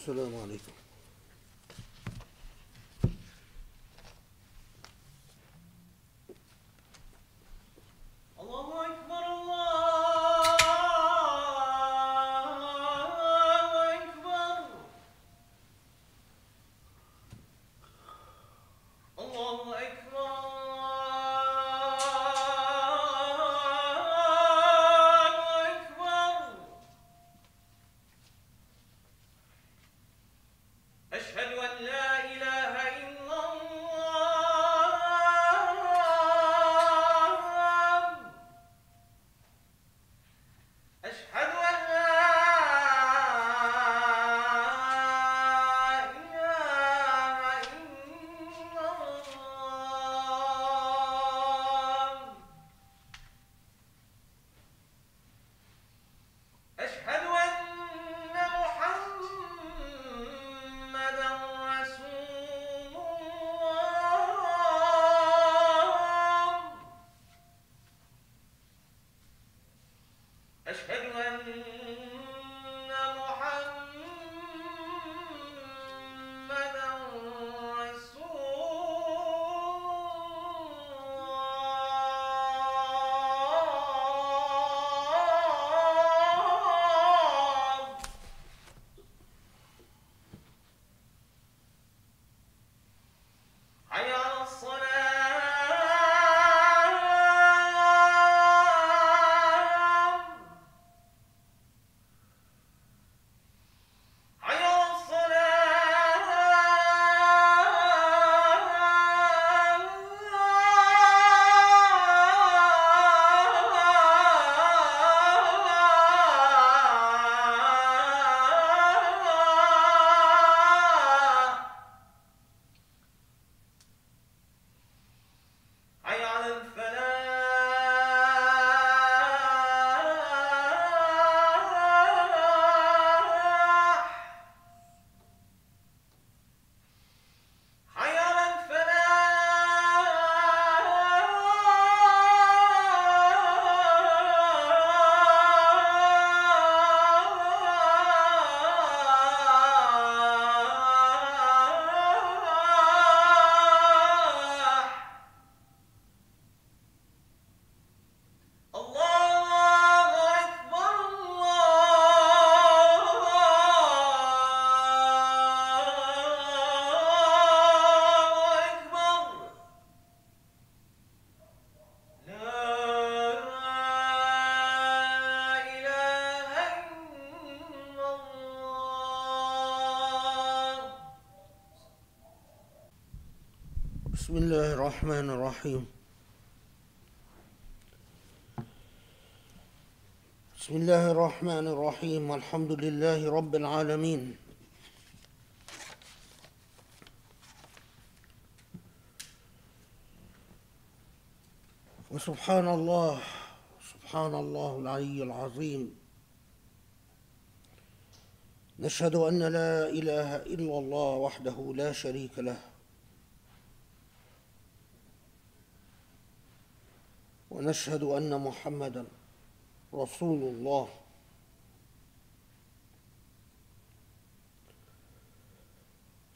السلام عليكم الرحمن الرحيم. بسم الله الرحمن الرحيم. والحمد لله رب العالمين. وسبحان الله سبحان الله العلي العظيم. نشهد أن لا إله إلا الله وحده لا شريك له. ونشهد أن محمدا رسول الله.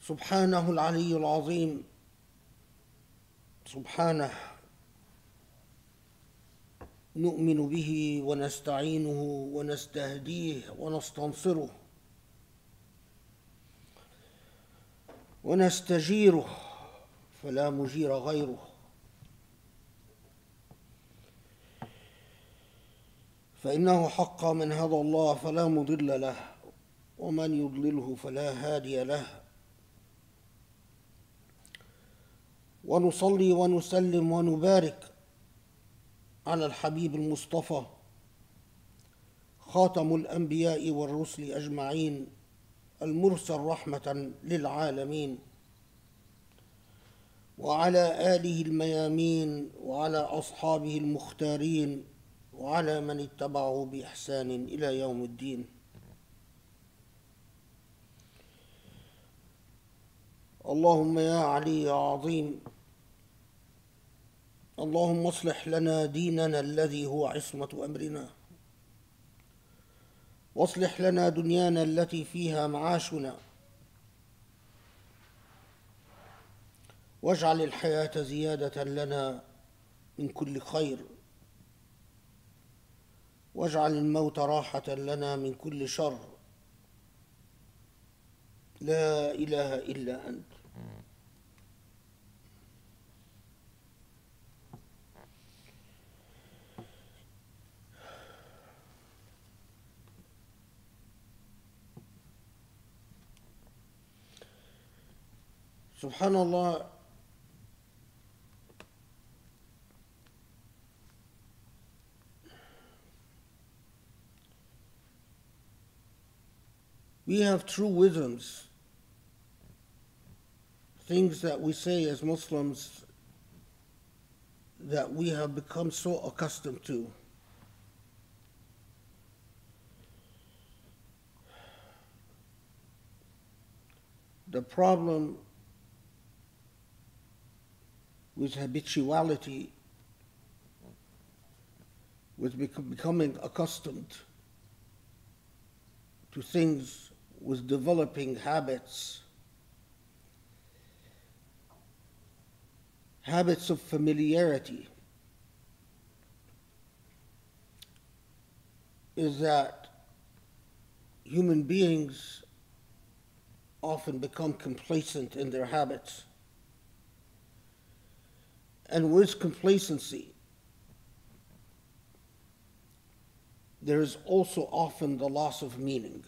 سبحانه العلي العظيم. سبحانه. نؤمن به ونستعينه ونستهديه ونستنصره ونستجيره. فلا مجير غيره. فإنه حق من هدى الله فلا مضل له ومن يضلله فلا هادي له. ونصلي ونسلم ونبارك على الحبيب المصطفى خاتم الأنبياء والرسل أجمعين المرسل رحمة للعالمين. وعلى آله الميامين وعلى أصحابه المختارين وعلى من اتبعه بإحسان إلى يوم الدين. اللهم يا علي يا عظيم. اللهم اصلح لنا ديننا الذي هو عصمة أمرنا. واصلح لنا دنيانا التي فيها معاشنا. واجعل الحياة زيادة لنا من كل خير. واجعل الموت راحة لنا من كل شر. لا إله إلا أنت. سبحان الله we have true wisdoms, things that we say as Muslims that we have become so accustomed to. The problem with habituality, with becoming accustomed to things, with developing habits, habits of familiarity, is that human beings often become complacent in their habits. And with complacency, there is also often the loss of meaning.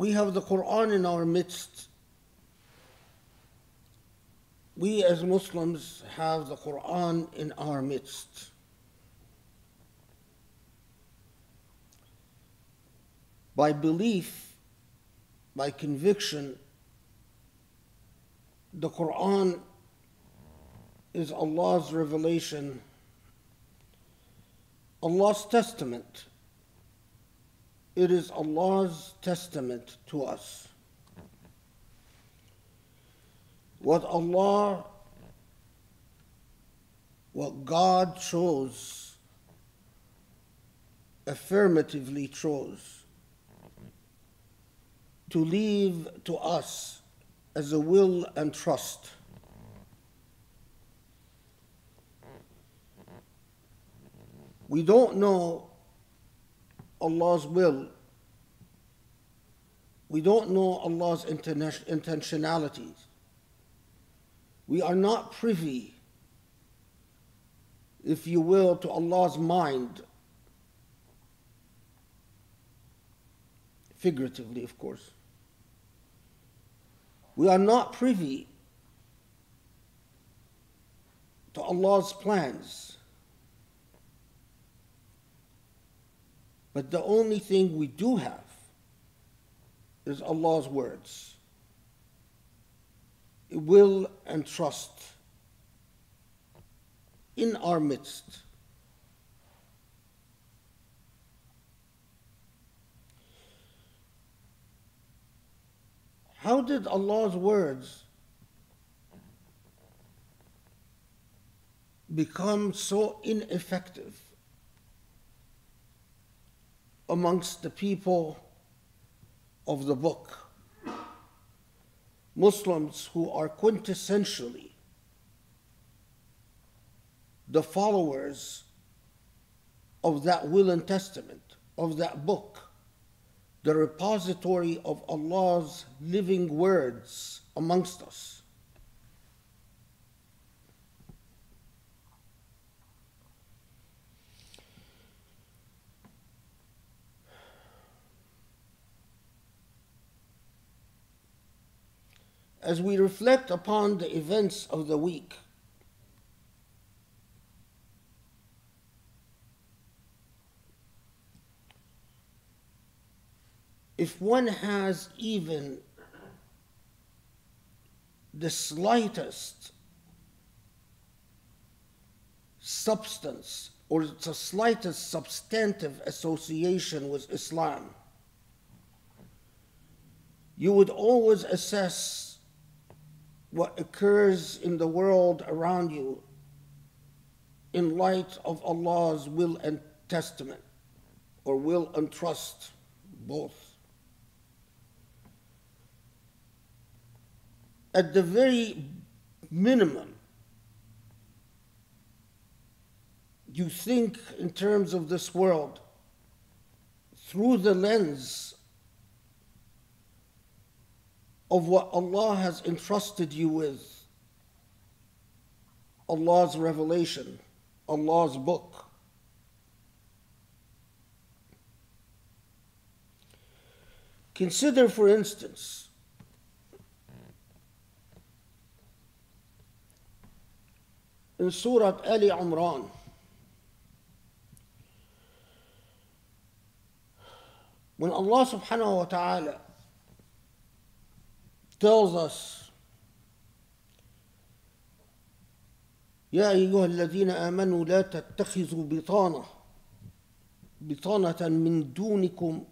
We have the Quran in our midst. We as Muslims have the Quran in our midst. By belief, by conviction, the Quran is Allah's revelation, Allah's testament. It is Allah's testament to us. What Allah, what God chose, affirmatively chose to leave to us as a will and trust. We don't know Allah's will. We don't know Allah's intentionalities. We are not privy, if you will, to Allah's mind, figuratively, of course. We are not privy to Allah's plans. But the only thing we do have is Allah's words. Will and trust in our midst. How did Allah's words become so ineffective amongst the people of the book? Muslims who are quintessentially the followers of that will and testament, of that book the repository of Allah's living words amongst us. As we reflect upon the events of the week, if one has even the slightest substance or the slightest substantive association with Islam, you would always assess what occurs in the world around you in light of Allah's will and testament. or will and trust, both. At the very minimum, you think in terms of this world through the lens of what Allah has entrusted you with Allah's revelation, Allah's book. Consider, for instance, in Surah Ali Imran, when Allah subhanahu wa ta'ala tells us يا أيها الذين آمنوا لا تتخذوا بطانة بطانة من دونكم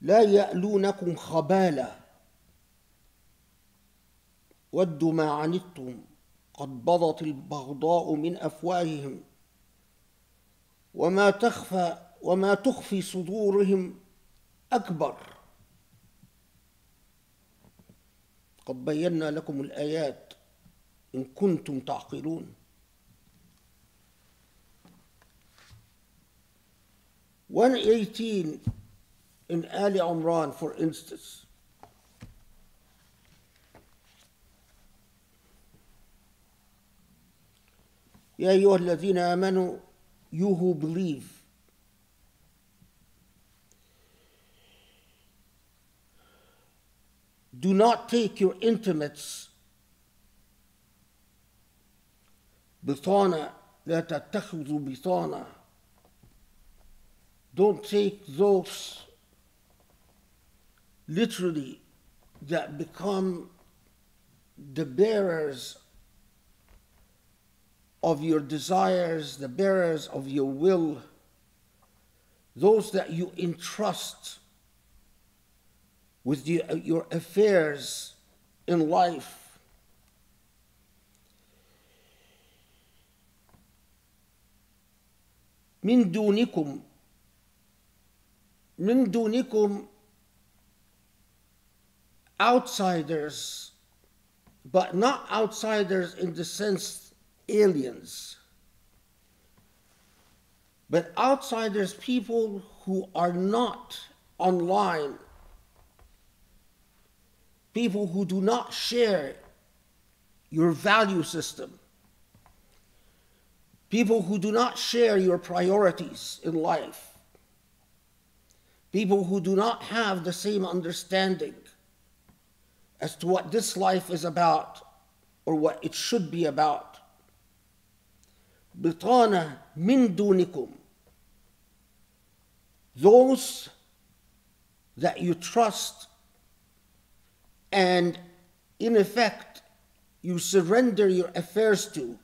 لا يألونكم خبالا. ودوا ما عنتم قد بضت البغضاء من أفواههم وما تخفى وما تخفي صدورهم أكبر. قد بينا لكم الآيات إن كنتم تعقلون One eighteen in Ali Imran, for instance. يا أيها الذين آمنوا you who believe do not take your intimates بطانة لا تتخذوا بطانة don't take those literally that become the bearers of your desires, the bearers of your will, those that you entrust with the, your affairs in life. من دونكم من دونكم outsiders, but not outsiders in the sense aliens, but outsiders, people who are not online, people who do not share your value system, people who do not share your priorities in life, people who do not have the same understanding as to what this life is about or what it should be about. بطانة من دونكم those that you trust and in effect you surrender your affairs to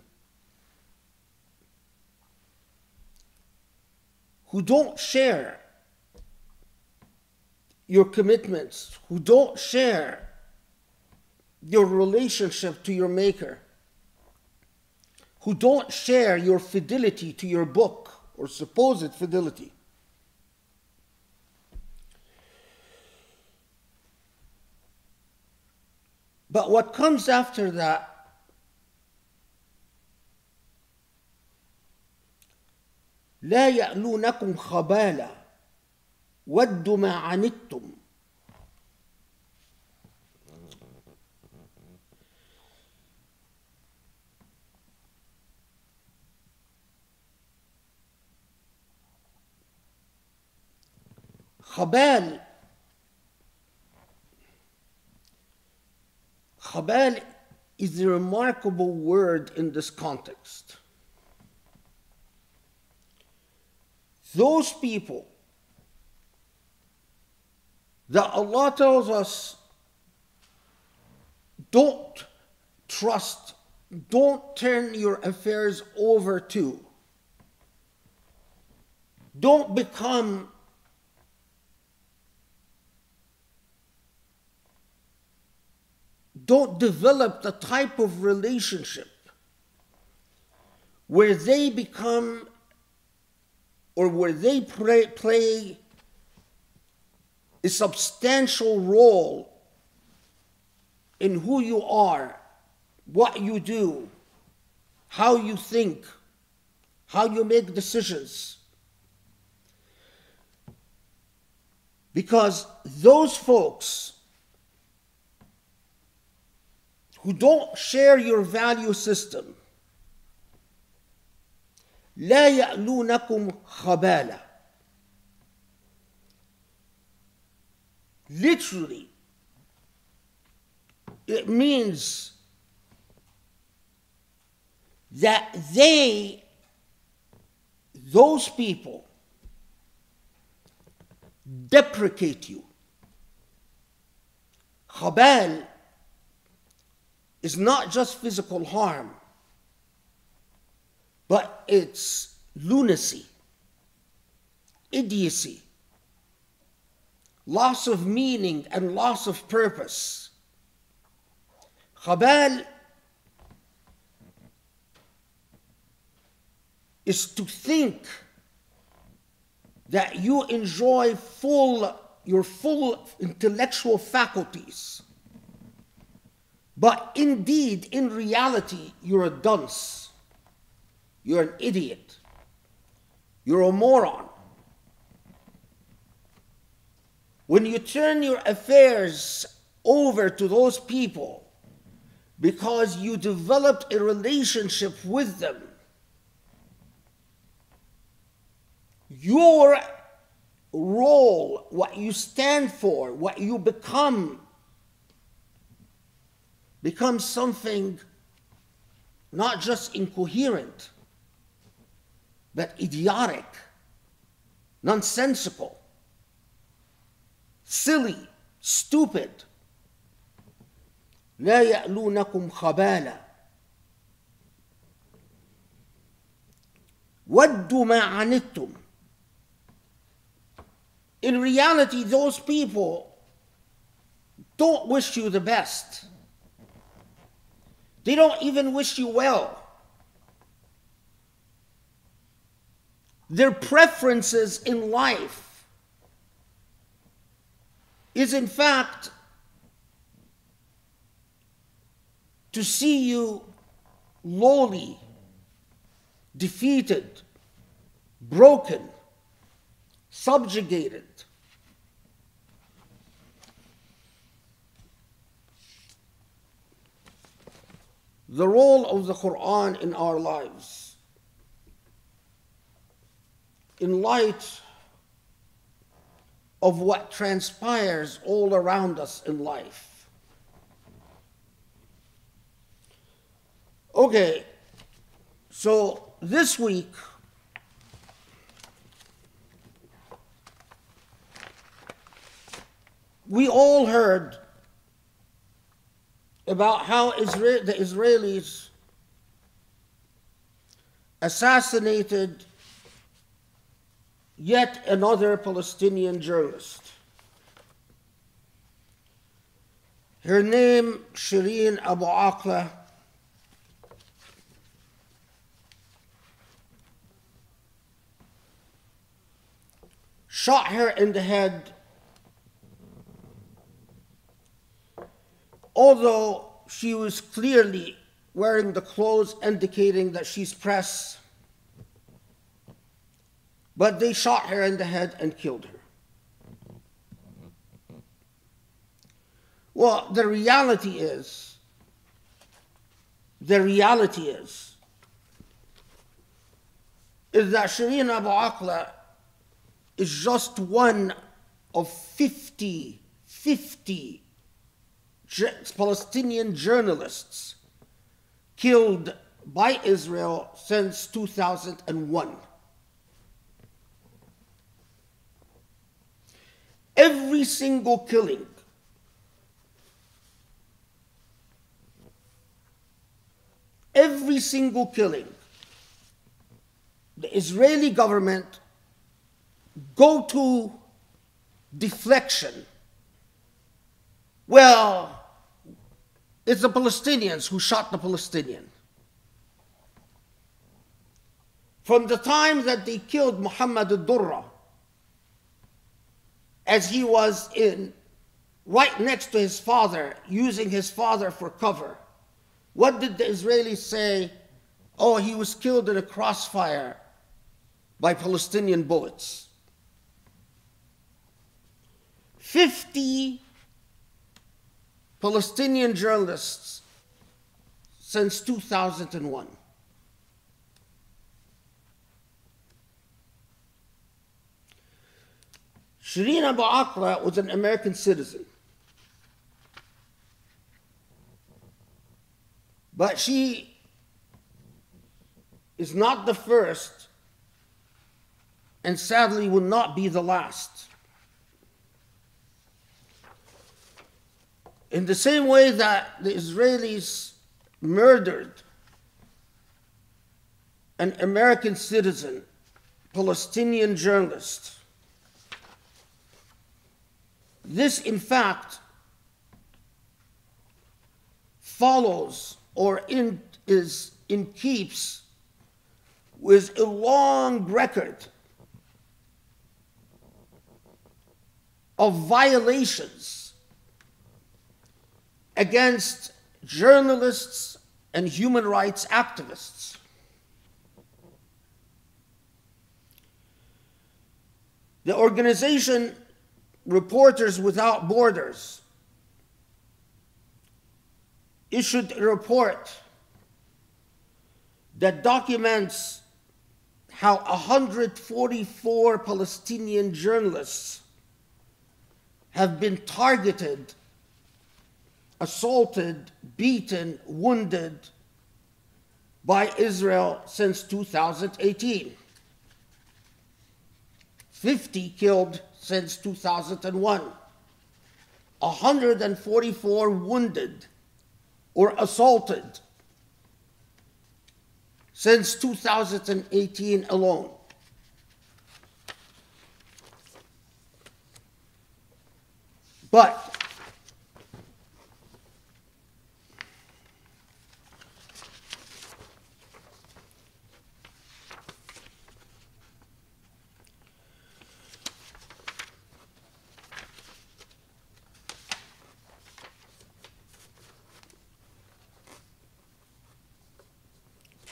who don't share your commitments who don't share your relationship to your maker who don't share your fidelity to your book or supposed fidelity. But what comes after that لا يألونكم خبالا ودوا ما عنتم. خبال Khabal is a remarkable word in this context. Those people that Allah tells us don't trust, don't turn your affairs over to, don't become don't develop the type of relationship where they become or where they play, play a substantial role in who you are, what you do, how you think, how you make decisions. Because those folks who don't share your value system لا يألونكم خبالة literally it means that they those people deprecate you khabal is not just physical harm but it's lunacy, idiocy, loss of meaning and loss of purpose. Khabal is to think that you enjoy full your full intellectual faculties. But indeed, in reality, you're a dunce. You're an idiot. You're a moron. When you turn your affairs over to those people because you developed a relationship with them, your role, what you stand for, what you become, becomes something not just incoherent but idiotic, nonsensical, silly, stupid. لا يألونكم خبالا ودوا ما عنتم In reality, those people don't wish you the best. They don't even wish you well. their preferences in life is in fact to see you lowly, defeated, broken, subjugated. The role of the Quran in our lives in light of what transpires all around us in life. Okay, so this week, we all heard about how the Israelis assassinated yet another Palestinian journalist. Her name, Shireen Abu Akleh. shot her in the head. Although she was clearly wearing the clothes indicating that she's press but they shot her in the head and killed her. Well, the reality is, the reality is, is that Shireen Abu Akleh is just one of 50, 50 Palestinian journalists killed by Israel since 2001. Every single killing every single killing the Israeli government go to deflection. Well, it's the Palestinians who shot the Palestinian. from the time that they killed Muhammad al-Durra, as he was in right next to his father, using his father for cover. What did the Israelis say? Oh, he was killed in a crossfire by Palestinian bullets. 50 Palestinian journalists since 2001. Shireen Abu Akleh was an American citizen. But she is not the first, and sadly will not be the last. In the same way that the Israelis murdered an American citizen, Palestinian journalist, this, in fact, follows or in, is in keeps with a long record of violations against journalists and human rights activists. The organization Reporters Without Borders issued a report that documents how 144 Palestinian journalists have been targeted, assaulted, beaten, wounded by Israel since 2018. 50 killed since 2001, 144 wounded or assaulted since 2018 alone. But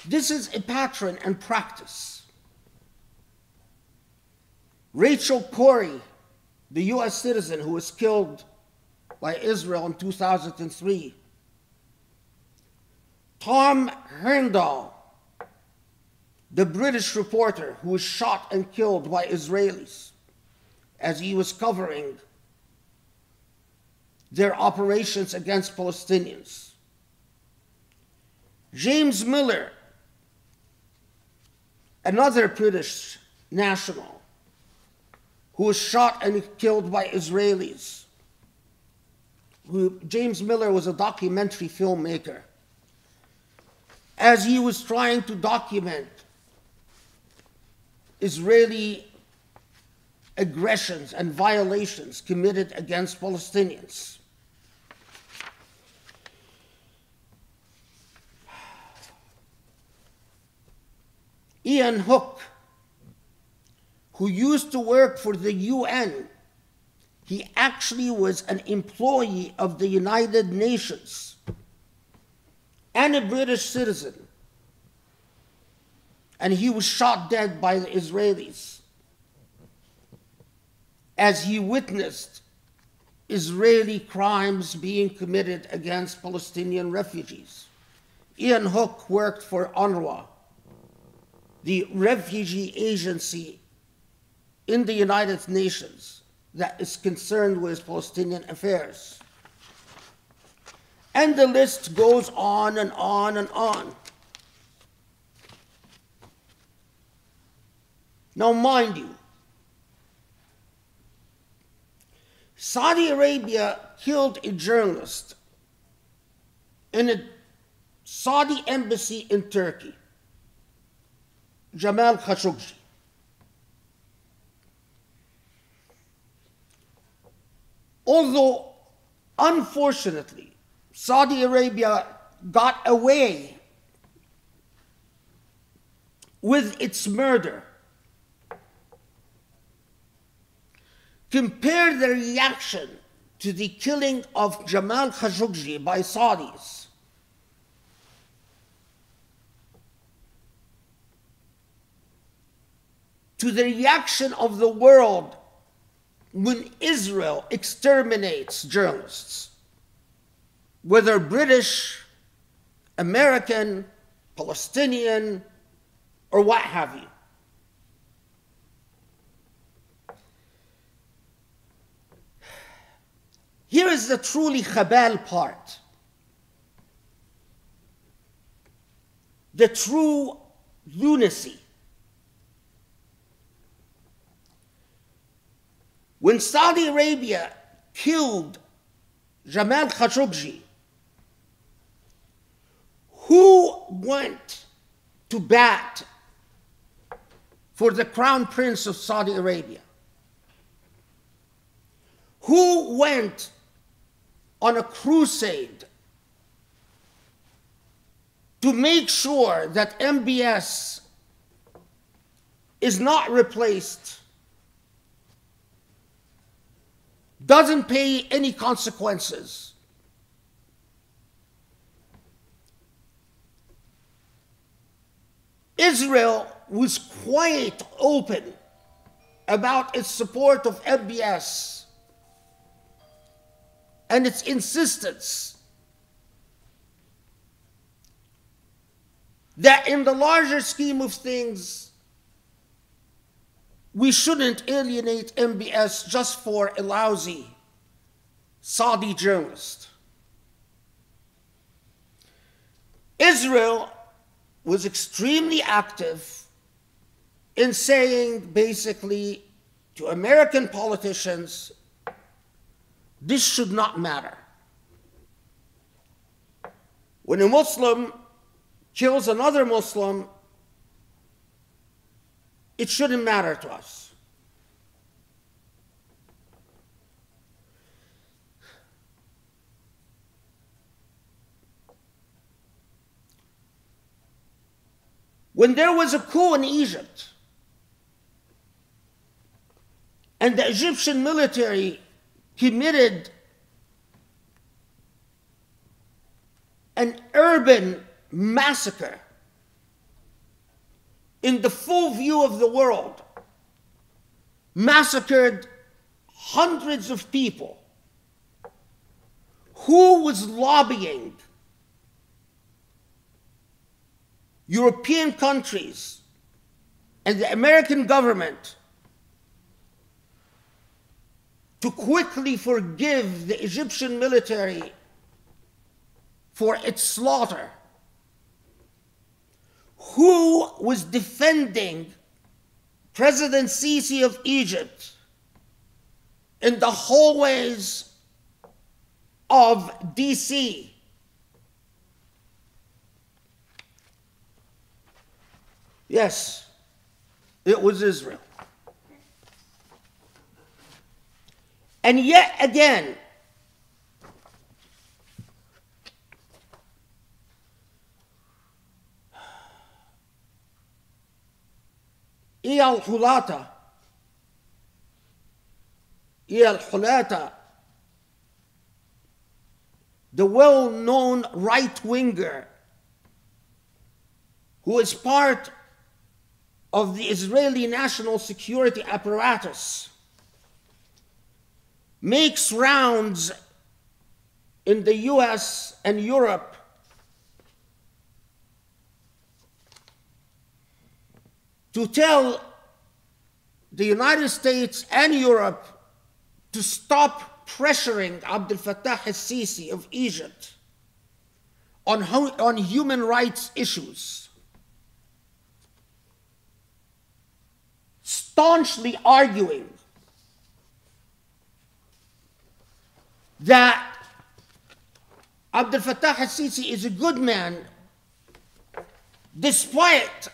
This is a pattern and practice. Rachel Corrie, the US citizen who was killed by Israel in 2003. Tom Hurndall, the British reporter who was shot and killed by Israelis as he was covering their operations against Palestinians. James Miller, another British national who was shot and killed by Israelis. Who, James Miller was a documentary filmmaker. As he was trying to document Israeli aggressions and violations committed against Palestinians. Iain Hook, who used to work for the UN, he actually was an employee of the United Nations and a British citizen. And he was shot dead by the Israelis as he witnessed Israeli crimes being committed against Palestinian refugees. Iain Hook worked for UNRWA the refugee agency in the United Nations that is concerned with Palestinian affairs. And the list goes on and on and on. Now, mind you, Saudi Arabia killed a journalist in a Saudi embassy in Turkey. Jamal Khashoggi. Although, unfortunately, Saudi Arabia got away with its murder. Compare the reaction to the killing of Jamal Khashoggi by Saudis. To the reaction of the world when Israel exterminates journalists, whether British, American, Palestinian, or what have you. Here is the truly Khabal part. The true lunacy. When Saudi Arabia killed Jamal Khashoggi, who went to bat for the crown prince of Saudi Arabia? Who went on a crusade to make sure that MBS is not replaced, doesn't pay any consequences. Israel was quite open about its support of MBS and its insistence that in the larger scheme of things, we shouldn't alienate MBS just for a lousy Saudi journalist. Israel was extremely active in saying basically to American politicians this should not matter. When a Muslim kills another Muslim, it shouldn't matter to us. When there was a coup in Egypt, and the Egyptian military committed an urban massacre in the full view of the world, massacred hundreds of people. Who was lobbying European countries and the American government to quickly forgive the Egyptian military for its slaughter? Who was defending President Sisi of Egypt in the hallways of DC? Yes, it was Israel. And yet again, Eyal Hulata, Eyal Hulata, the well known right winger who is part of the Israeli national security apparatus makes rounds in the US and Europe to tell the United States and Europe to stop pressuring Abdel Fattah al-Sisi of Egypt on, on human rights issues. Staunchly arguing that Abdel Fattah al-Sisi is a good man despite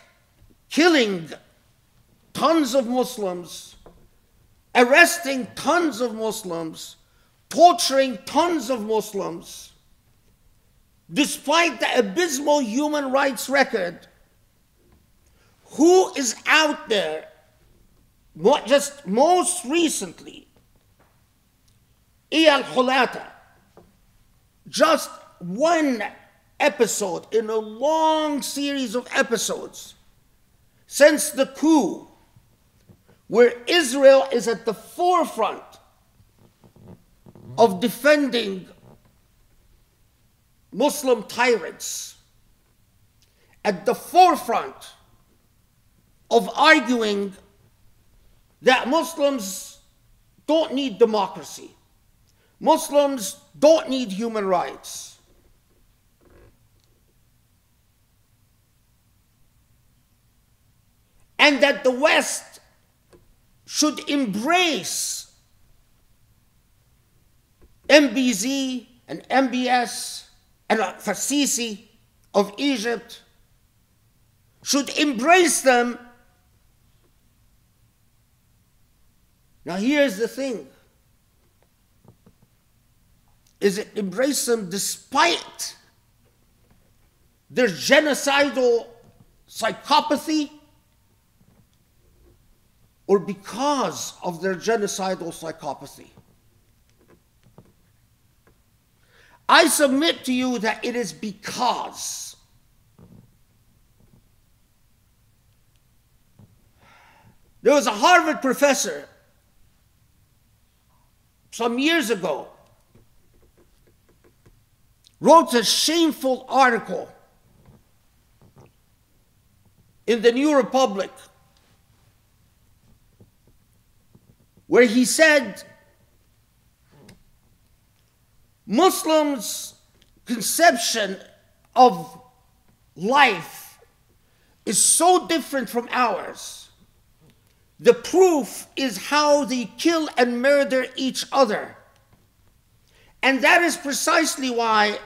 killing tons of Muslims, arresting tons of Muslims, torturing tons of Muslims, despite the abysmal human rights record, who is out there, just most recently, Eyal Hulata, just one episode in a long series of episodes since the coup, where Israel is at the forefront of defending Muslim tyrants, at the forefront of arguing that Muslims don't need democracy. Muslims don't need human rights. And that the West should embrace MBZ and MBS and Fasisi of Egypt should embrace them. Now here's the thing. Is it embrace them despite their genocidal psychopathy or because of their genocidal psychopathy? I submit to you that it is because. There was a Harvard professor some years ago wrote a shameful article in the New Republic where he said Muslims' conception of life is so different from ours. The proof is how they kill and murder each other. And that is precisely why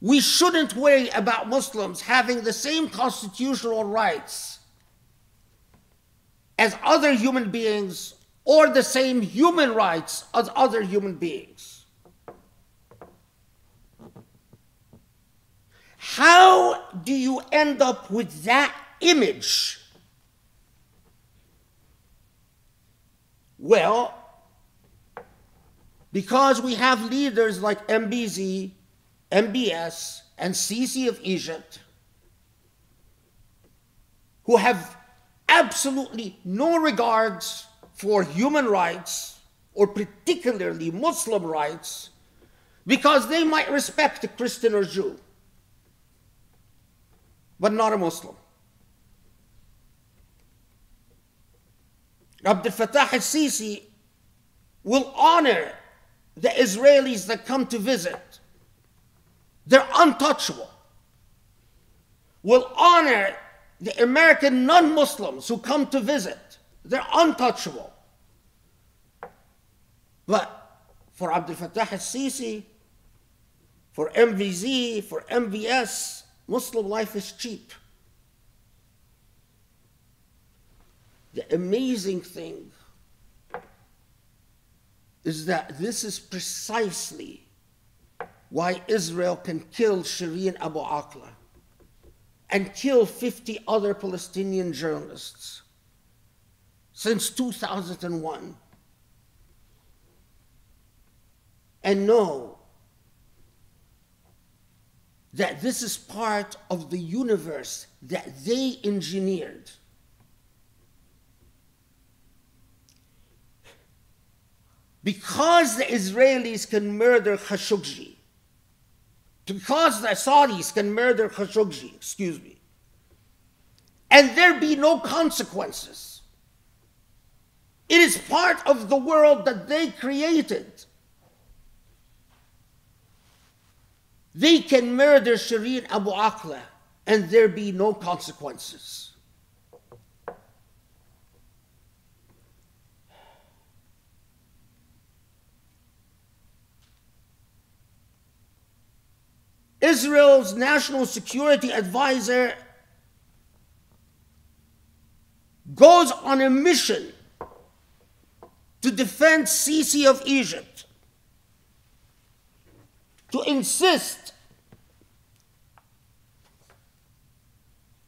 we shouldn't worry about Muslims having the same constitutional rights as other human beings or the same human rights as other human beings. How do you end up with that image? Well, because we have leaders like MBZ, MBS, and Sisi of Egypt who have absolutely no regards for human rights or particularly Muslim rights because they might respect a Christian or Jew, but not a Muslim. Abdel Fattah al-Sisi will honor the Israelis that come to visit. They're untouchable. Will honor the American non-Muslims who come to visit. They're untouchable. But for Abdel Fattah al-Sisi, for MBZ, for MBS, Muslim life is cheap. The amazing thing is that this is precisely why Israel can kill Shireen Abu Akleh and kill 50 other Palestinian journalists since 2001 and know that this is part of the universe that they engineered. Because the Israelis can murder Khashoggi, because the Saudis can murder Khashoggi, excuse me, and there be no consequences. It is part of the world that they created. They can murder Shireen Abu Akleh and there be no consequences. Israel's national security advisor goes on a mission to defend Sisi of Egypt, to insist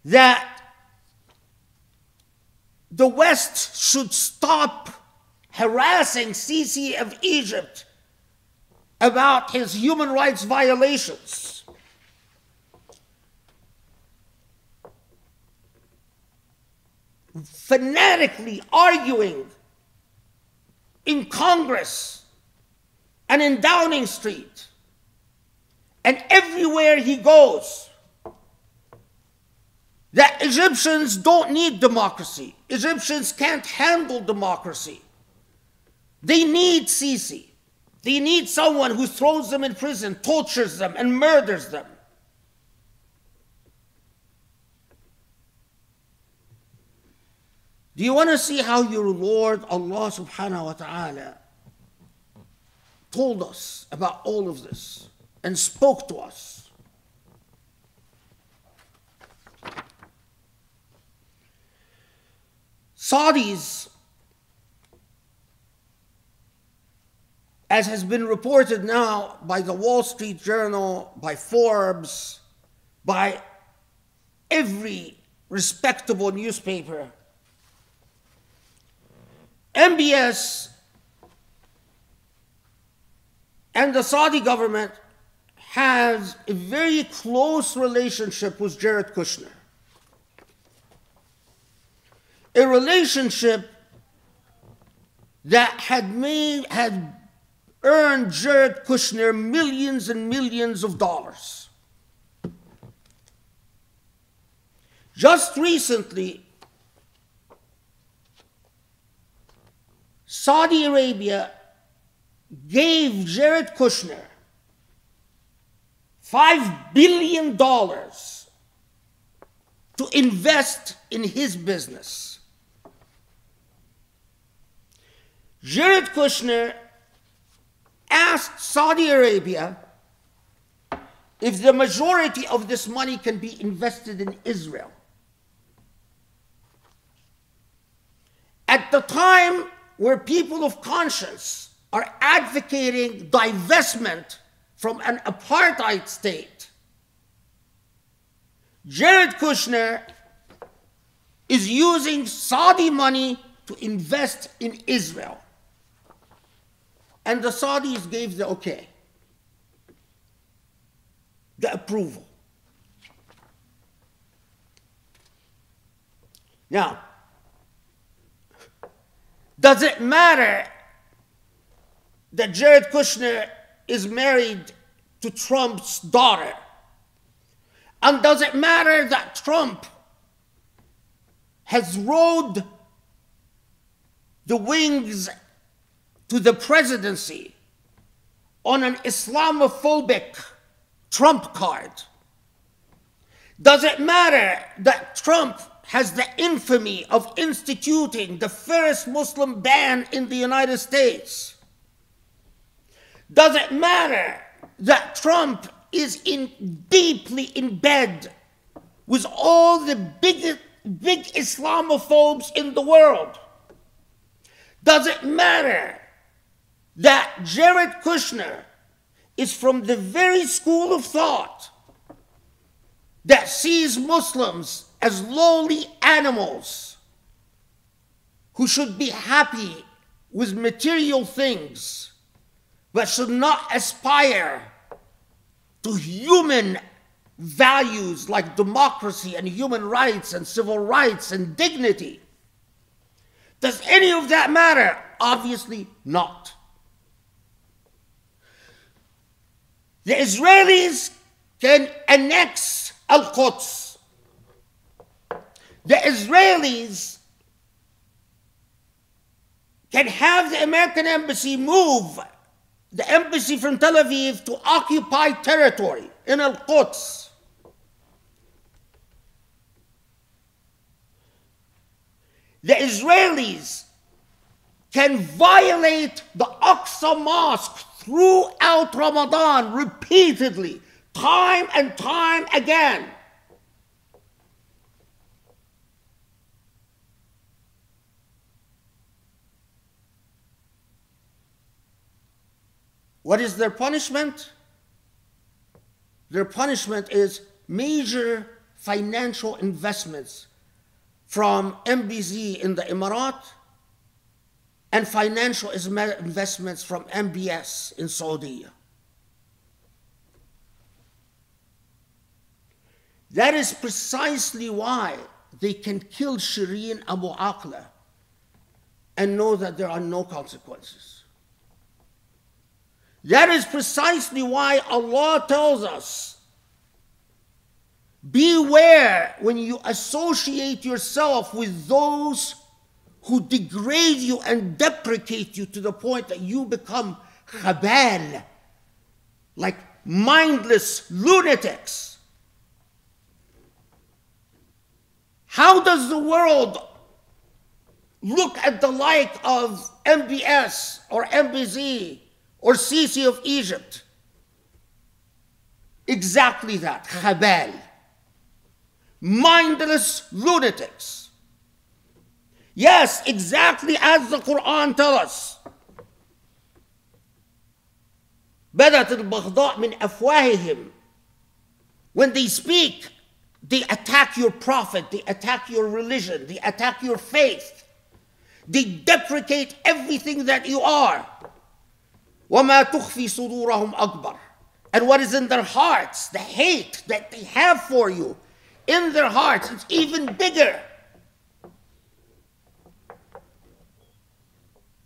that the West should stop harassing Sisi of Egypt about his human rights violations. Fanatically arguing in Congress and in Downing Street and everywhere he goes that Egyptians don't need democracy. Egyptians can't handle democracy. They need Sisi. They need someone who throws them in prison, tortures them, and murders them. Do you want to see how your Lord Allah subhanahu wa ta'ala told us about all of this and spoke to us? Saudis, as has been reported now by the Wall Street Journal, by Forbes, by every respectable newspaper, MBS and the Saudi government has a very close relationship with Jared Kushner. A relationship that had made had earned Jared Kushner millions and millions of dollars. Just recently, Saudi Arabia gave Jared Kushner $5 billion to invest in his business. Jared Kushner asked Saudi Arabia if the majority of this money can be invested in Israel. At the time where people of conscience are advocating divestment from an apartheid state, Jared Kushner is using Saudi money to invest in Israel. And the Saudis gave the okay, the approval. Now, does it matter that Jared Kushner is married to Trump's daughter? And does it matter that Trump has rode the wings to the presidency on an Islamophobic Trump card? Does it matter that Trump has the infamy of instituting the first Muslim ban in the United States? Does it matter that Trump is in deeply in bed with all the big, big Islamophobes in the world? Does it matter that Jared Kushner is from the very school of thought that sees Muslims as lowly animals who should be happy with material things, but should not aspire to human values like democracy and human rights and civil rights and dignity. Does any of that matter? Obviously not. The Israelis can annex Al Quds. The Israelis can have the American embassy move the embassy from Tel Aviv to occupy territory in Al Quds. The Israelis can violate the Aqsa Mosque throughout Ramadan repeatedly, time and time again. What is their punishment? Their punishment is major financial investments from MBZ in the Emirat and financial investments from MBS in Saudi. That is precisely why they can kill Shireen Abu Akleh and know that there are no consequences. That is precisely why Allah tells us beware when you associate yourself with those who degrade you and deprecate you to the point that you become khabal, like mindless lunatics. How does the world look at the like of MBS or MBZ or Sisi of Egypt? Exactly that, khabal. Mindless lunatics. Yes, exactly as the Quran tells us. بدت البغضاء من أفواههم. When they speak, they attack your prophet, they attack your religion, they attack your faith. They deprecate everything that you are. وما تخفي صدورهم أكبر. And what is in their hearts, the hate that they have for you, in their hearts, it's even bigger.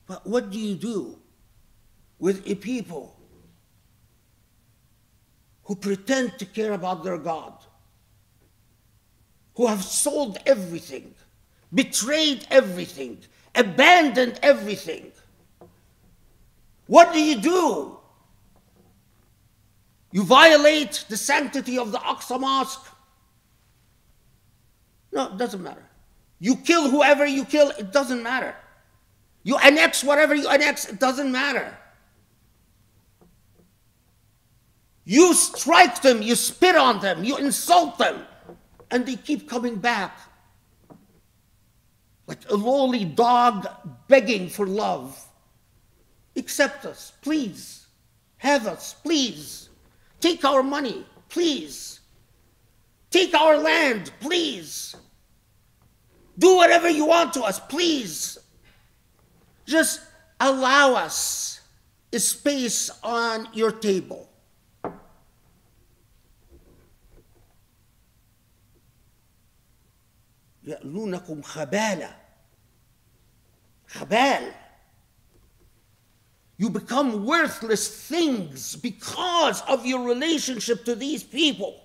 But what do you do with a people who pretend to care about their God, who have sold everything, betrayed everything, abandoned everything? what do you do? You violate the sanctity of the Aqsa Mosque? No, it doesn't matter. You kill whoever you kill, it doesn't matter. You annex whatever you annex, it doesn't matter. You strike them, you spit on them, you insult them, and they keep coming back. Like a lowly dog begging for love Accept us, please. Have us, please. Take our money, please. Take our land, please. Do whatever you want to us, please. Just allow us a space on your table. يألونكم خبالة خبال you become worthless things because of your relationship to these people.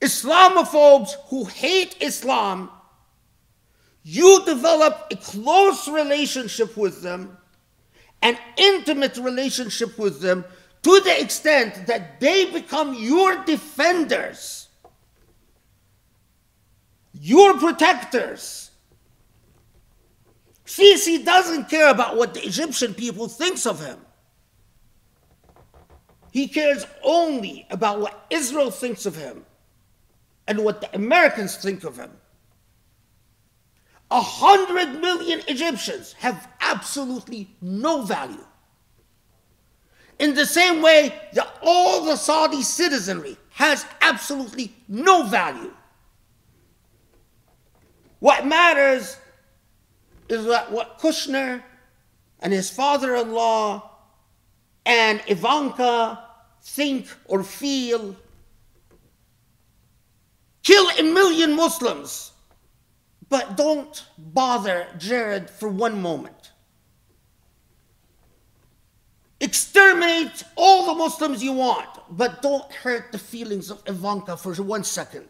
Islamophobes who hate Islam, you develop a close relationship with them, an intimate relationship with them, to the extent that they become your defenders, your protectors. Sisi doesn't care about what the Egyptian people thinks of him. He cares only about what Israel thinks of him and what the Americans think of him. A hundred million Egyptians have absolutely no value. In the same way that all the Saudi citizenry has absolutely no value. What matters is that what Kushner and his father in law and Ivanka think or feel. Kill a million Muslims, but don't bother Jared for one moment. Exterminate all the Muslims you want, but don't hurt the feelings of Ivanka for one second.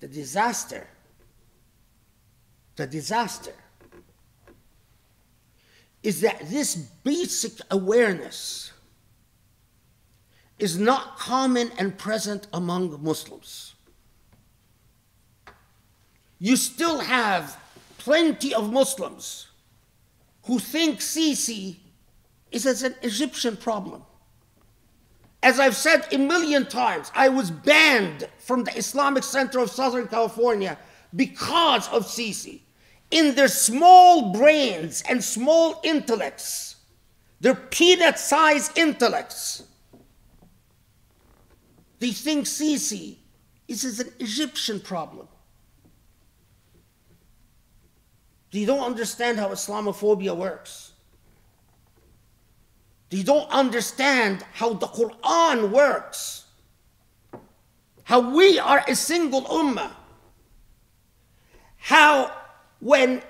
The disaster, the disaster is that this basic awareness is not common and present among Muslims. You still have plenty of Muslims who think Sisi is as an Egyptian problem. As I've said a million times, I was banned from the Islamic Center of Southern California because of Sisi. In their small brains and small intellects, their peanut sized intellects, they think Sisi is an Egyptian problem. They don't understand how Islamophobia works. They don't understand how the Quran works. How we are a single ummah. How when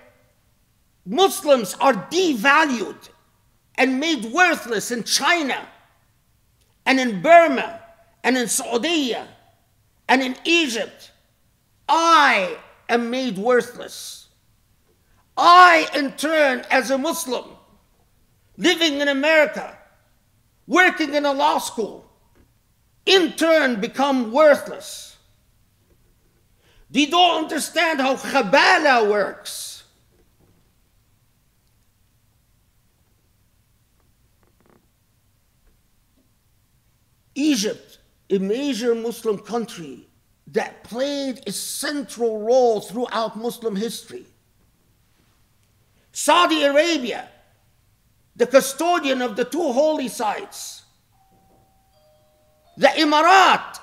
Muslims are devalued and made worthless in China and in Burma and in Saudi and in Egypt, I am made worthless. I, in turn, as a Muslim, living in America, working in a law school, in turn become worthless. They don't understand how khabal works. Egypt, a major Muslim country that played a central role throughout Muslim history. Saudi Arabia, the custodian of the two holy sites The Emirat,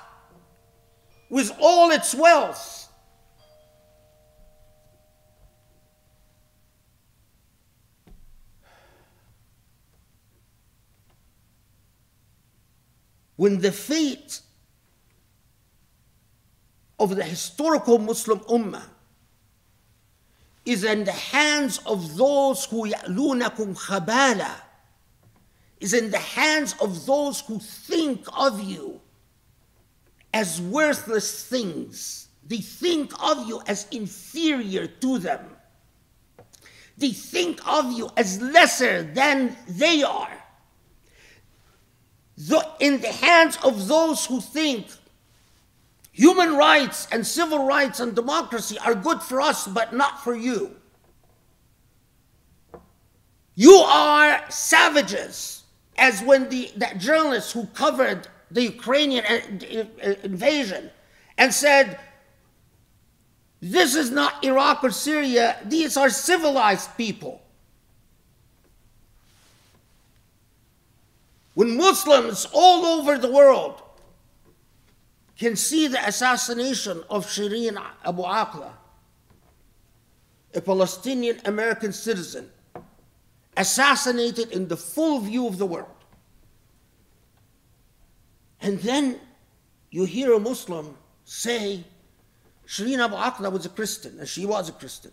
with all its wealth. When the fate of the historical Muslim Ummah is in the hands of those who يألونكم خبالا is in the hands of those who think of you as worthless things. They think of you as inferior to them. They think of you as lesser than they are. in the hands of those who think Human rights and civil rights and democracy are good for us, but not for you. You are savages, as when the that journalist who covered the Ukrainian uh, uh, invasion and said, This is not Iraq or Syria, these are civilized people. When Muslims all over the world can see the assassination of Shireen Abu Akleh, a Palestinian American citizen, assassinated in the full view of the world. And then you hear a Muslim say, Shireen Abu Akleh was a Christian, and she was a Christian.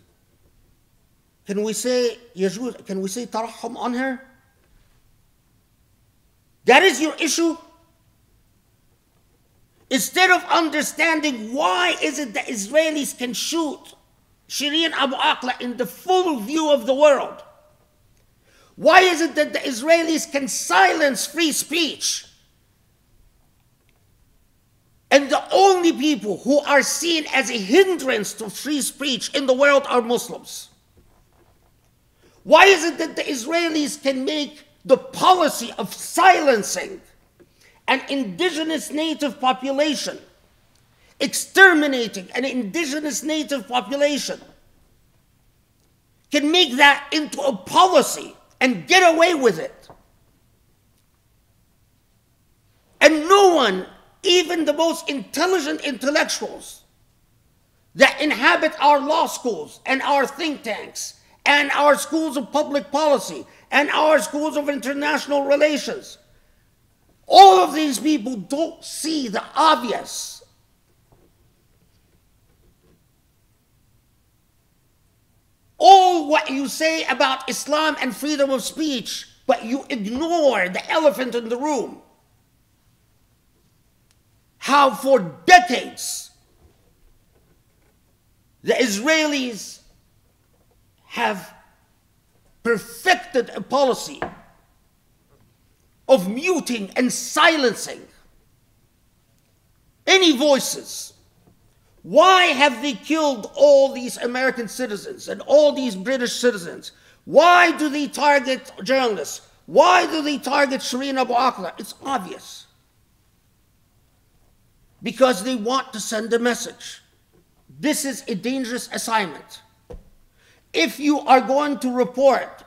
Can we say can we say tarahum on her? That is your issue? Instead of understanding why is it that Israelis can shoot Shireen Abu Akleh in the full view of the world, why is it that the Israelis can silence free speech? And the only people who are seen as a hindrance to free speech in the world are Muslims. Why is it that the Israelis can make the policy of silencing an indigenous native population, exterminating an indigenous native population, can make that into a policy and get away with it. And no one, even the most intelligent intellectuals that inhabit our law schools and our think tanks and our schools of public policy and our schools of international relations, all of these people don't see the obvious. All what you say about Islam and freedom of speech, but you ignore the elephant in the room. How for decades the Israelis have perfected a policy of muting and silencing any voices. Why have they killed all these American citizens and all these British citizens? Why do they target journalists? Why do they target Shireen Abu Akleh? It's obvious. Because they want to send a message. this is a dangerous assignment. If you are going to report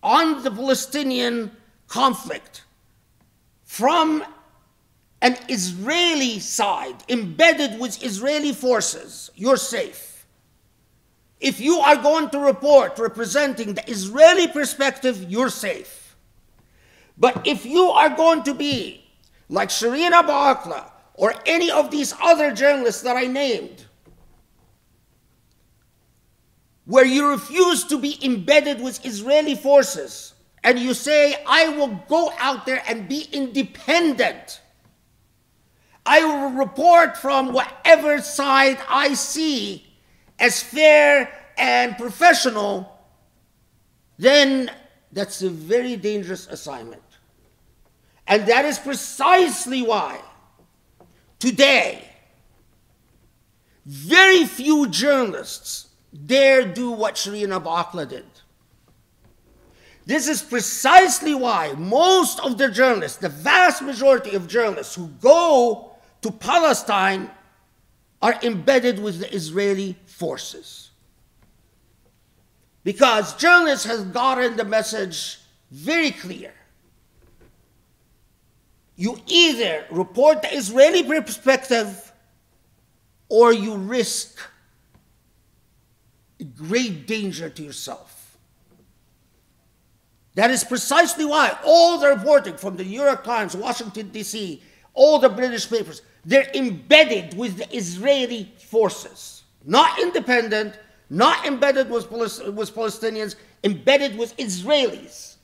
on the Palestinian conflict from an Israeli side embedded with Israeli forces, you're safe. If you are going to report representing the Israeli perspective, you're safe. But if you are going to be like Shireen Abu Akleh or any of these other journalists that I named, where you refuse to be embedded with Israeli forces and you say, I will go out there and be independent. I will report from whatever side I see as fair and professional, then that's a very dangerous assignment. And that is precisely why today very few journalists dare do what Shireen Abu Akleh did. This is precisely why most of the journalists, the vast majority of journalists who go to Palestine, are embedded with the Israeli forces. Because journalists have gotten the message very clear. You either report the Israeli perspective or you risk great danger to yourself. That is precisely why all the reporting from the New York Times, Washington, D.C., all the British papers, they're embedded with the Israeli forces, not independent, not embedded with, with Palestinians, embedded with Israelis.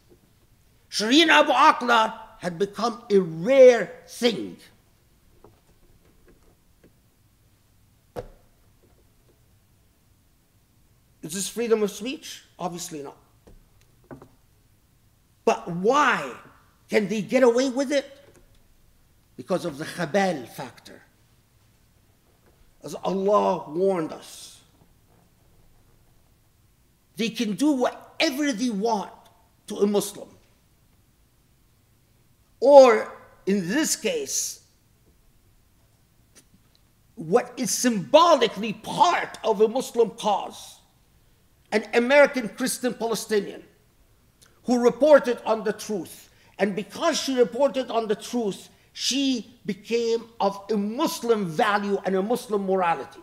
Shireen Abu Akleh had become a rare thing. Is this freedom of speech? Obviously not. But why can they get away with it? Because of the khabal factor. As Allah warned us, they can do whatever they want to a Muslim. Or, in this case, what is symbolically part of a Muslim cause an American Christian Palestinian who reported on the truth. And because she reported on the truth, she became of a Muslim value and a Muslim morality.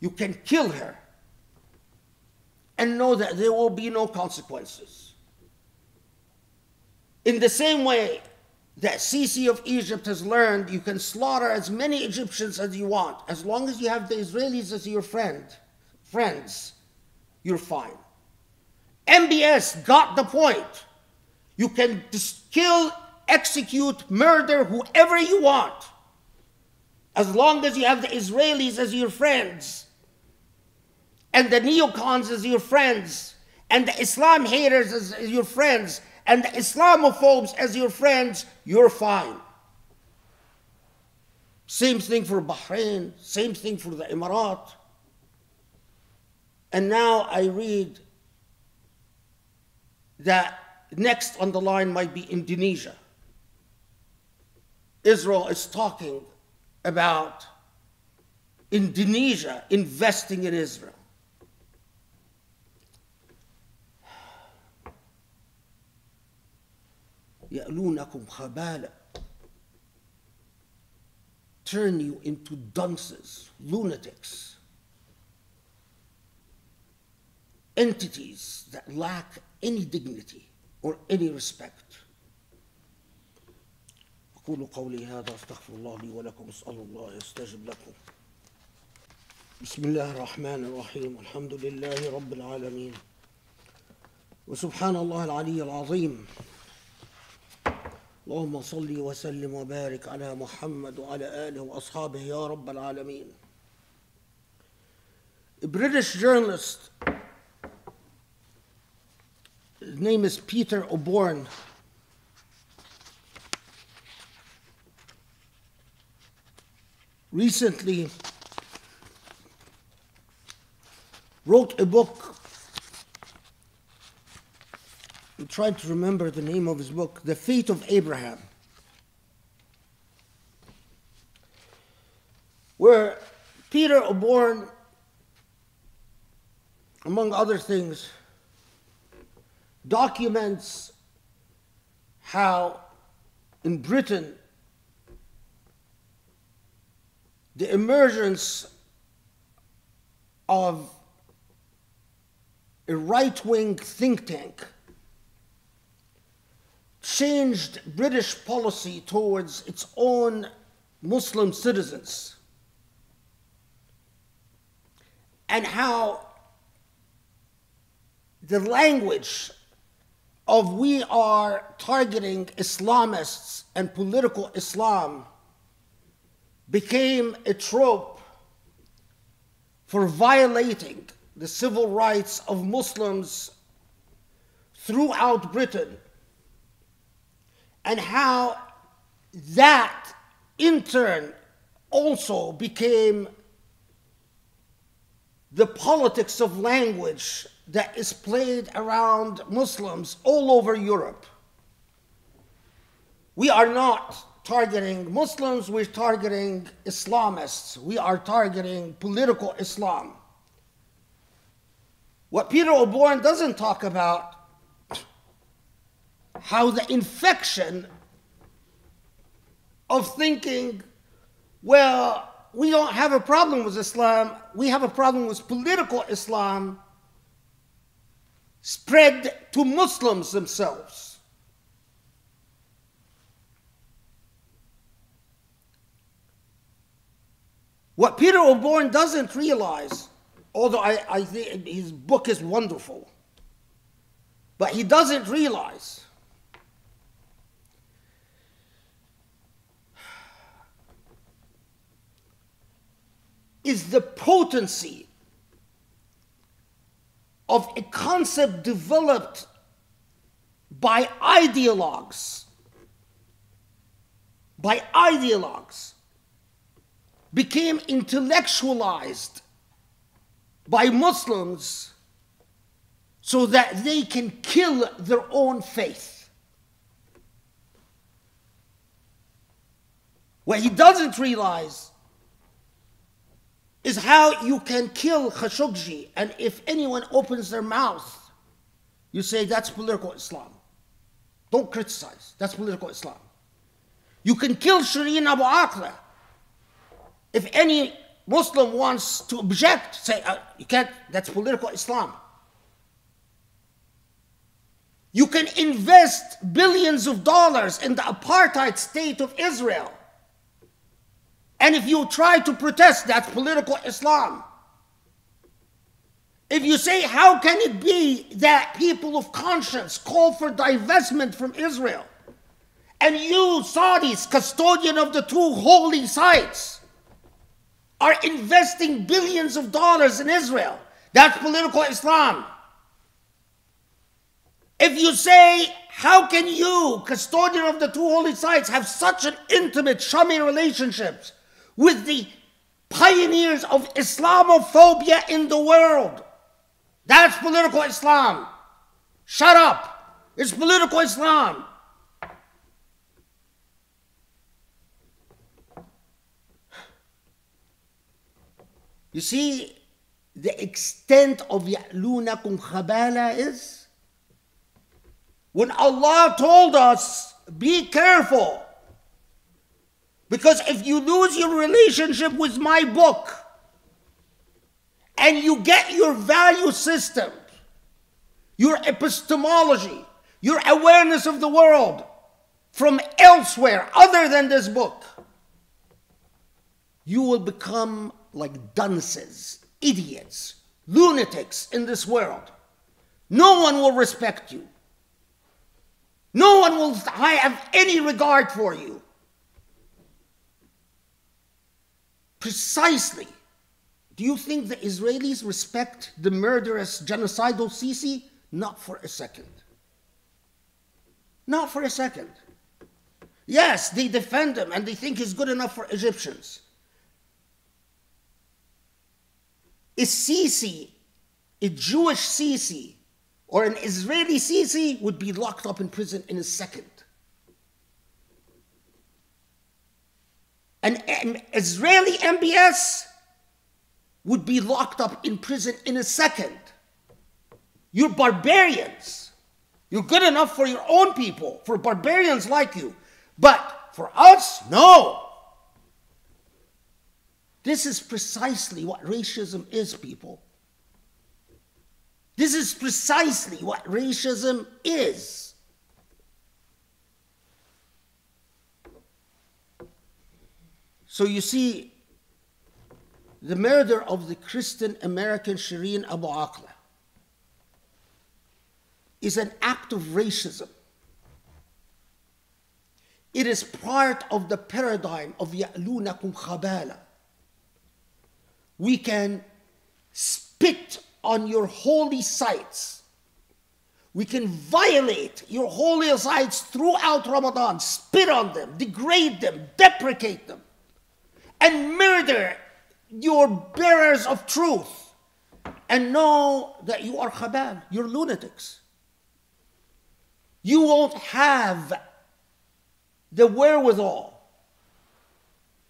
You can kill her and know that there will be no consequences. In the same way that Sisi of Egypt has learned, you can slaughter as many Egyptians as you want, as long as you have the Israelis as your friend friends, you're fine. MBS got the point. You can just kill, execute, murder whoever you want, as long as you have the Israelis as your friends, and the neocons as your friends, and the Islam haters as your friends, and the Islamophobes as your friends, you're fine. Same thing for Bahrain, same thing for the Emirat. And now I read that next on the line might be Indonesia. Israel is talking about Indonesia investing in Israel. يألونكم خبالة turn you into dunces, lunatics. entities that lack any dignity or any respect. أقول قولي هذا أستغفر الله لي ولكم أسأل الله يستجب لكم. بسم الله الرحمن الرحيم الحمد لله رب العالمين وسبحان الله العلي العظيم اللهم صل وسلم وبارك على محمد وعلى آله وأصحابه يا رب العالمين A British journalist his name is Peter Oborn. Recently wrote a book. I'm trying to remember the name of his book, The Fate of Abraham, where Peter Oborne, among other things, documents how in Britain the emergence of a right wing think tank changed British policy towards its own Muslim citizens, and how the language of we are targeting Islamists and political Islam became a trope for violating the civil rights of Muslims throughout Britain, and how that in turn also became the politics of language that is played around Muslims all over Europe. We are not targeting Muslims, we're targeting Islamists, we are targeting political Islam. What Peter Oborne doesn't talk about how the infection of thinking, well, we don't have a problem with Islam, we have a problem with political Islam, spread to Muslims themselves. What Peter Oborne doesn't realize, although I, I think his book is wonderful, but he doesn't realize is the potency of a concept developed by ideologues, by ideologues, became intellectualized by Muslims so that they can kill their own faith. What he doesn't realize is how you can kill Khashoggi, and if anyone opens their mouth, you say that's political Islam. Don't criticize, that's political Islam. You can kill Shireen Abu Akleh. If any Muslim wants to object, say, uh, you can't, that's political Islam. You can invest billions of dollars in the apartheid state of Israel. And if you try to protest, that's political Islam. If you say, how can it be that people of conscience call for divestment from Israel? And you, Saudis, custodian of the two holy sites, are investing billions of dollars in Israel. That's political Islam. If you say, how can you, custodian of the two holy sites, have such an intimate, chummy relationships with the pioneers of Islamophobia in the world? That's political Islam. Shut up. It's political Islam. You see, the extent of يَأْلُونَكُمْ خَبَالَ is when Allah told us, be careful. Because if you lose your relationship with my book and you get your value system, your epistemology, your awareness of the world from elsewhere other than this book, you will become like dunces, idiots, lunatics in this world. No one will respect you. No one will have any regard for you. Precisely. Do you think the Israelis respect the murderous, genocidal Sisi? Not for a second. Not for a second. Yes, they defend him and they think he's good enough for Egyptians. A Sisi, a Jewish Sisi, or an Israeli Sisi would be locked up in prison in a second. An, an Israeli MBS would be locked up in prison in a second. You're barbarians. You're good enough for your own people, for barbarians like you. But for us, no. This is precisely what racism is, people. This is precisely what racism is. So you see, the murder of the Christian American Shireen Abu Akleh is an act of racism. It is part of the paradigm of Ya'lunakum Khabala we can spit on your holy sites. We can violate your holy sites throughout Ramadan, spit on them, degrade them, deprecate them, and murder your bearers of truth. And know that you are khabal, you're lunatics. You won't have the wherewithal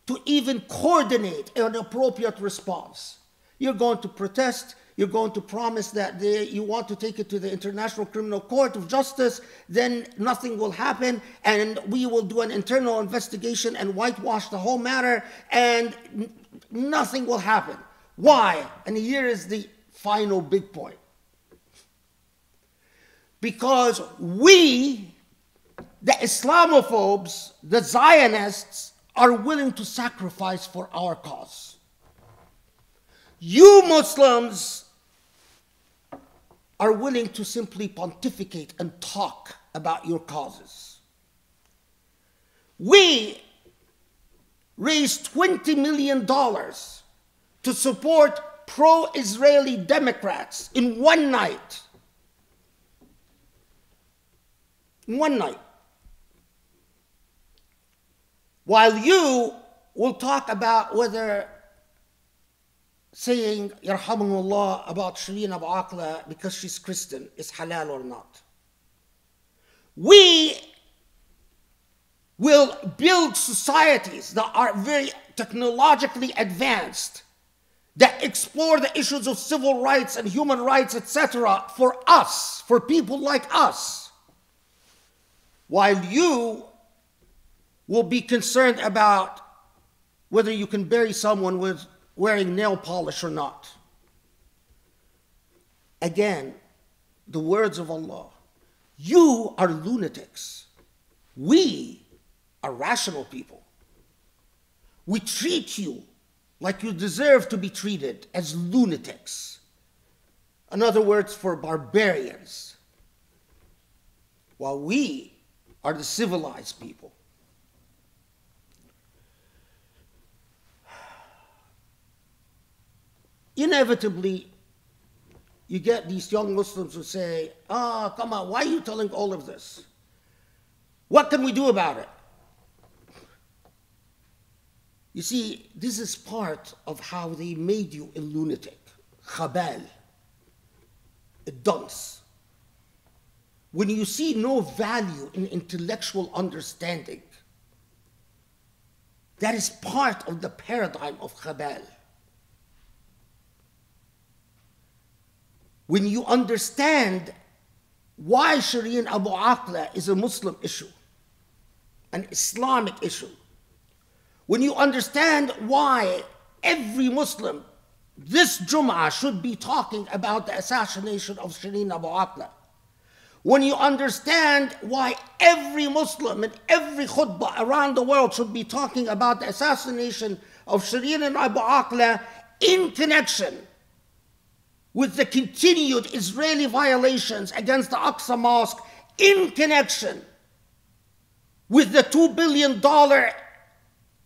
to even coordinate an appropriate response. You're going to protest, you're going to promise that they, you want to take it to the International Criminal Court of Justice, then nothing will happen, and we will do an internal investigation and whitewash the whole matter, and nothing will happen. Why? And here is the final big point. Because we, the Islamophobes, the Zionists, are willing to sacrifice for our cause. You Muslims are willing to simply pontificate and talk about your causes. We raised $20 million to support pro Israeli Democrats in one night. In one night. While you will talk about whether saying Yarhamullah about Shireen Abu Akleh because she's Christian is halal or not. We will build societies that are very technologically advanced, that explore the issues of civil rights and human rights, etc., for us, for people like us. While you will be concerned about whether you can bury someone with wearing nail polish or not. Again, the words of Allah you are lunatics. We are rational people. We treat you like you deserve to be treated as lunatics. In other words, for barbarians. While we are the civilized people. Inevitably you get these young Muslims who say, Ah, oh, come on, why are you telling all of this? What can we do about it? You see, this is part of how they made you a lunatic, khabal, a dunce. When you see no value in intellectual understanding, that is part of the paradigm of khabal. When you understand why Shireen Abu Akleh is a Muslim issue, an Islamic issue, when you understand why every Muslim this Jum'ah should be talking about the assassination of Shireen Abu Akleh, when you understand why every Muslim and every khutbah around the world should be talking about the assassination of Shireen Abu Akleh in connection with the continued Israeli violations against the Aqsa Mosque in connection with the $2 billion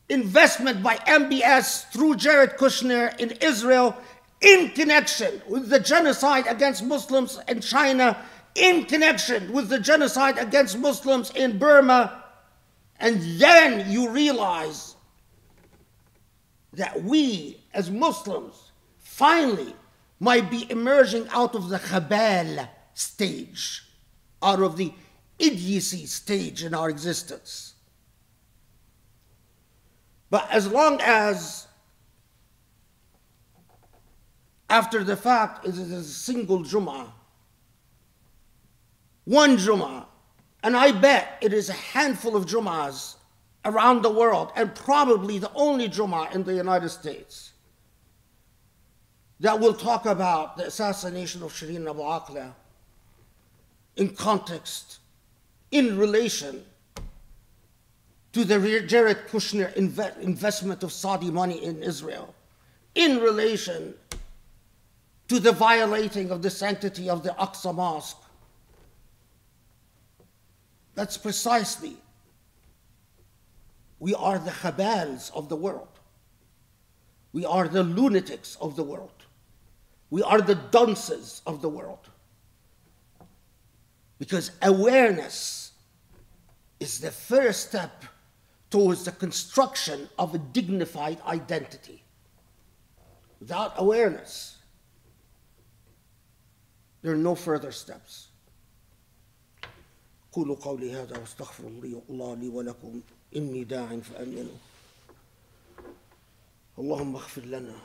investment by MBS through Jared Kushner in Israel, in connection with the genocide against Muslims in China, in connection with the genocide against Muslims in Burma. And then you realize that we, as Muslims, finally might be emerging out of the khabal stage, out of the idiocy stage in our existence. But as long as after the fact it is a single Jum'ah. One Jum'ah. And I bet it is a handful of Jum'ahs around the world, and probably the only Jum'ah in the United States that will talk about the assassination of Shireen Abu Akleh in context, in relation to the Jared Kushner inve- investment of Saudi money in Israel, in relation to the violating of the sanctity of the Aqsa Mosque. That's precisely. We are the khabals of the world. We are the lunatics of the world. We are the dunces of the world. Because awareness is the first step towards the construction of a dignified identity. Without awareness, there are no further steps. قولوا قولي هذا واستغفر لي الله لي ولكم إني داع فأمنوا اللهم اغفر لنا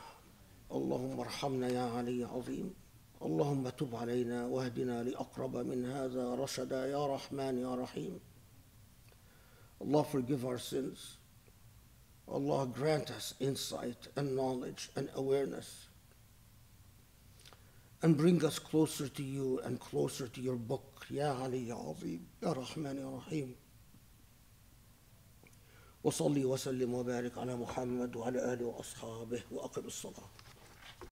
اللهم ارحمنا يا علي عظيم اللهم تب علينا واهدنا لأقرب من هذا رشدا يا رحمن يا رحيم Allah forgive our sins. Allah grant us insight and knowledge and awareness. And bring us closer to you and closer to your book. Ya Ali Ya Azim, Ya Rahman Ya Rahim. وصلي وسلم وبارك على محمد وعلى آله وأصحابه وأقم الصلاة